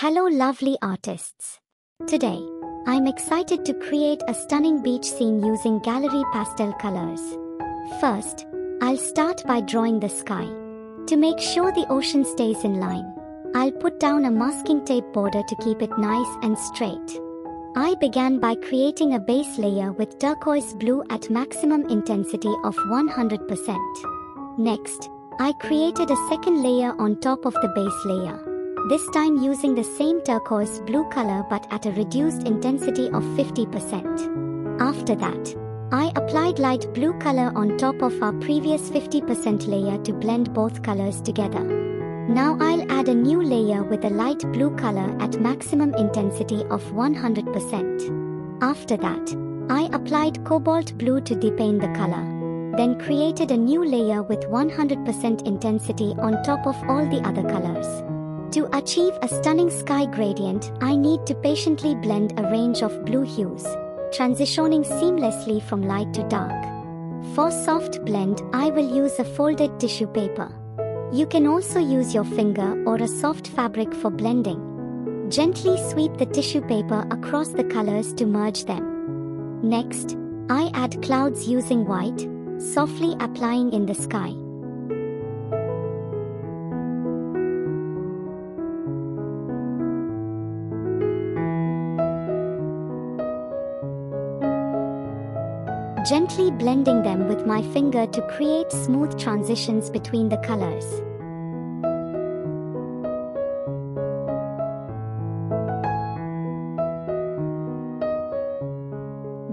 Hello, lovely artists. Today, I'm excited to create a stunning beach scene using gallery pastel colors. First, I'll start by drawing the sky. To make sure the ocean stays in line, I'll put down a masking tape border to keep it nice and straight. I began by creating a base layer with turquoise blue at maximum intensity of 100%. Next, I created a second layer on top of the base layer this time using the same turquoise blue color but at a reduced intensity of 50%. After that, I applied light blue color on top of our previous 50% layer to blend both colors together. Now I'll add a new layer with a light blue color at maximum intensity of 100%. After that, I applied cobalt blue to deepen the color. Then created a new layer with 100% intensity on top of all the other colors. To achieve a stunning sky gradient, I need to patiently blend a range of blue hues, transitioning seamlessly from light to dark. For soft blend, I will use a folded tissue paper. You can also use your finger or a soft fabric for blending. Gently sweep the tissue paper across the colors to merge them. Next, I add clouds using white, softly applying in the sky. Gently blending them with my finger to create smooth transitions between the colors.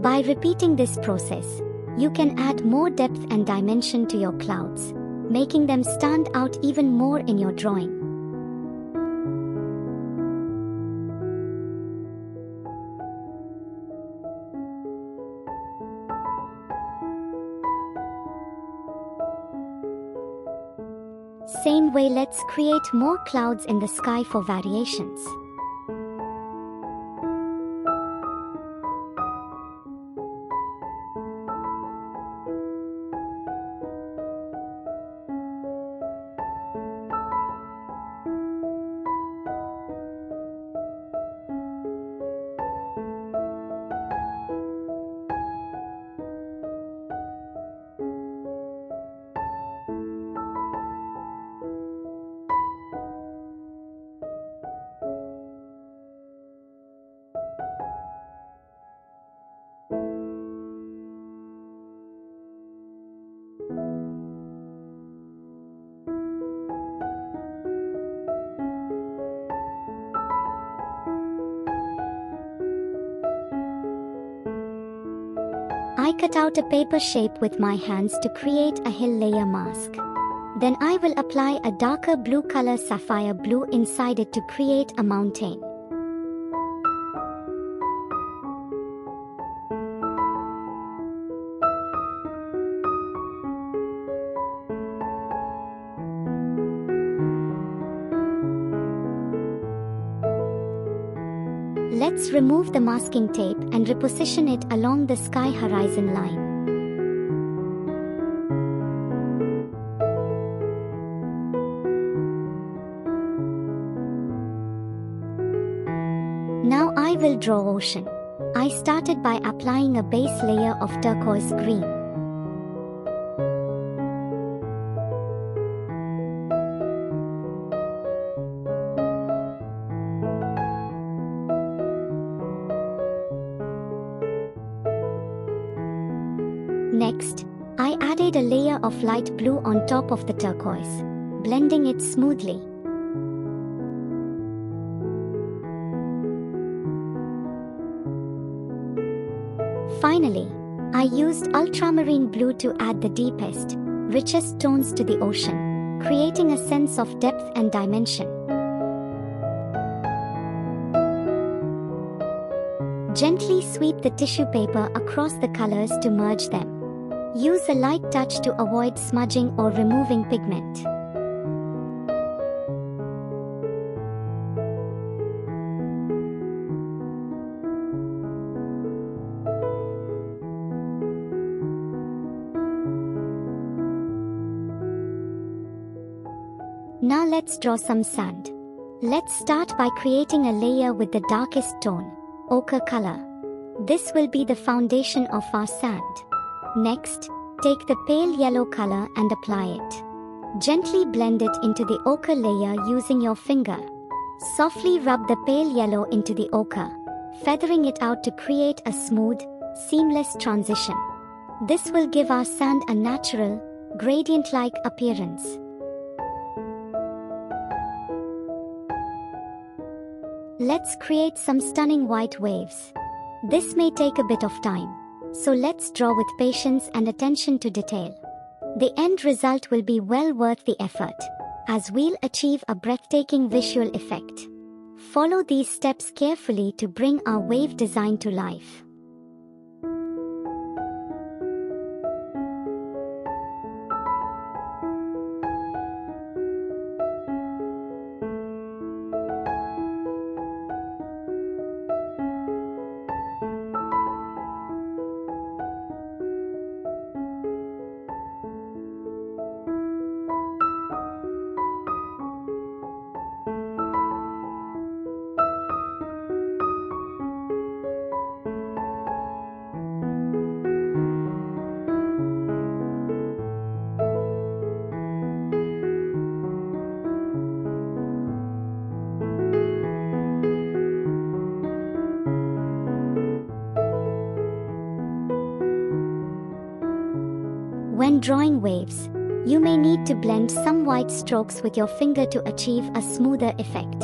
By repeating this process, you can add more depth and dimension to your clouds, making them stand out even more in your drawing. Same way let's create more clouds in the sky for variations. I cut out a paper shape with my hands to create a hill layer mask. Then I will apply a darker blue color sapphire blue inside it to create a mountain. Let's remove the masking tape and reposition it along the sky horizon line. Now I will draw ocean. I started by applying a base layer of turquoise green. A layer of light blue on top of the turquoise, blending it smoothly. Finally, I used ultramarine blue to add the deepest, richest tones to the ocean, creating a sense of depth and dimension. Gently sweep the tissue paper across the colors to merge them. Use a light touch to avoid smudging or removing pigment. Now let's draw some sand. Let's start by creating a layer with the darkest tone, ochre color. This will be the foundation of our sand. Next, take the pale yellow color and apply it. Gently blend it into the ochre layer using your finger. Softly rub the pale yellow into the ochre, feathering it out to create a smooth, seamless transition. This will give our sand a natural, gradient-like appearance. Let's create some stunning white waves. This may take a bit of time, so let's draw with patience and attention to detail. The end result will be well worth the effort, as we'll achieve a breathtaking visual effect. Follow these steps carefully to bring our wave design to life. Drawing waves, you may need to blend some white strokes with your finger to achieve a smoother effect.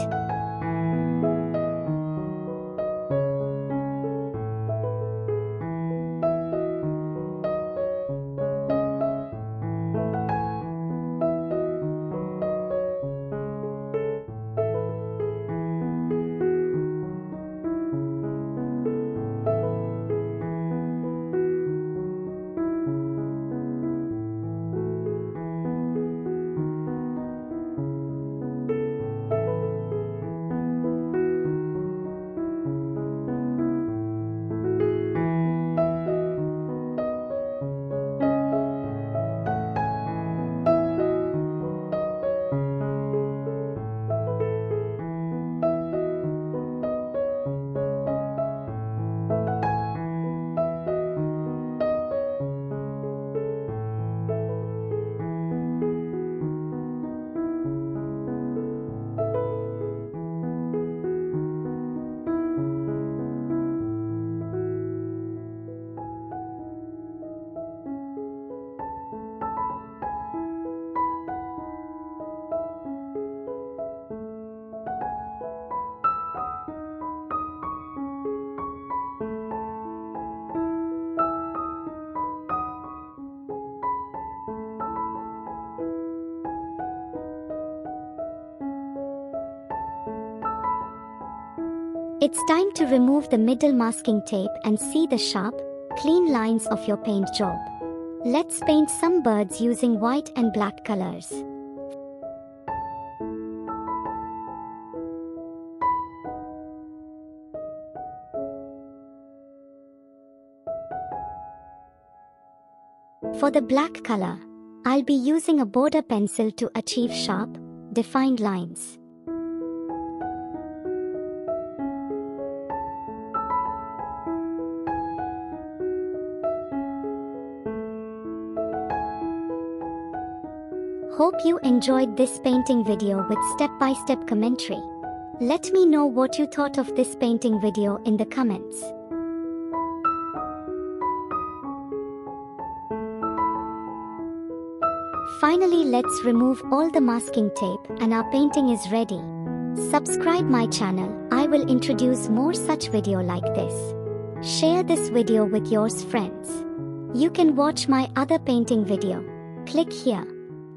It's time to remove the middle masking tape and see the sharp, clean lines of your paint job. Let's paint some birds using white and black colors. For the black color, I'll be using a border pencil to achieve sharp, defined lines. Hope you enjoyed this painting video with step-by-step -step commentary. Let me know what you thought of this painting video in the comments. Finally let's remove all the masking tape and our painting is ready. Subscribe my channel, I will introduce more such video like this. Share this video with your friends. You can watch my other painting video. Click here.